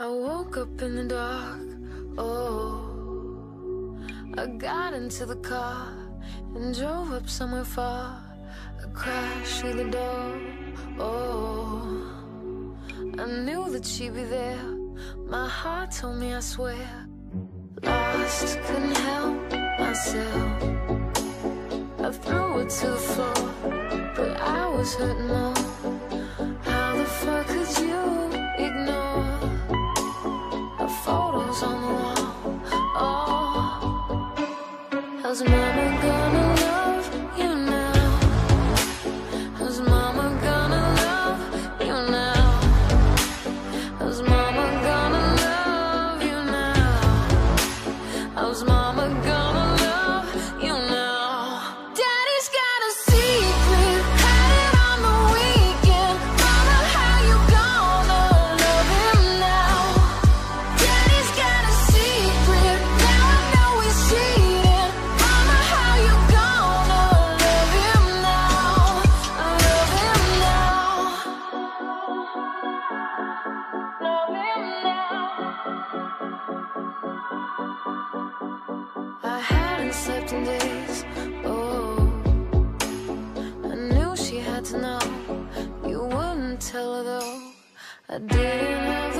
I woke up in the dark, oh. I got into the car and drove up somewhere far. I crashed through the door, oh. I knew that she'd be there. My heart told me I swear Lost, couldn't help myself. I threw it to the floor But I was hurting more. How the fuck could you Mama gonna Oh, I knew she had to know. You wouldn't tell her though. I didn't have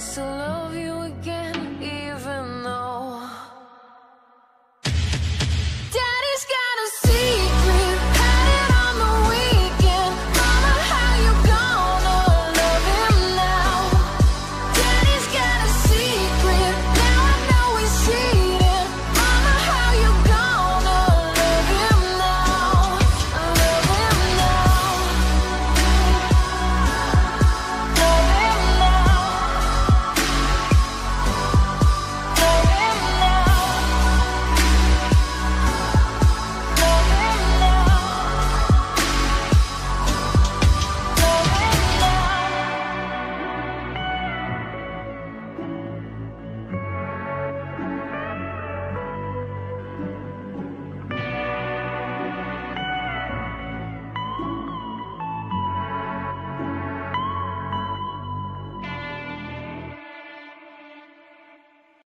so long.